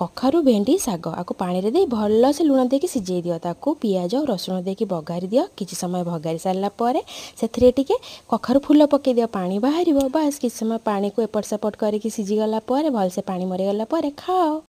କଖାରୁ ଭେଣ୍ଡି ଶାଗ ଆକୁ ପାଣିରେ ଦେଇ ଭଲସେ ଲୁଣ ଦେଇକି ସିଝେଇ ଦିଅ ତାକୁ ପିଆଜ ଆଉ ରସୁଣ ଦେଇକି ବଘାରି ଦିଅ କିଛି ସମୟ ବଘାରି ସାରିଲା ପରେ ସେଥିରେ ଟିକେ କଖାରୁ ଫୁଲ ପକାଇ ଦିଅ ପାଣି ବାହାରିବ ବାସ୍ କିଛି ସମୟ ପାଣିକୁ ଏପଟ ସେପଟ କରିକି ସିଝିଗଲା ପରେ ଭଲସେ ପାଣି ମରିଗଲା ପରେ ଖାଅ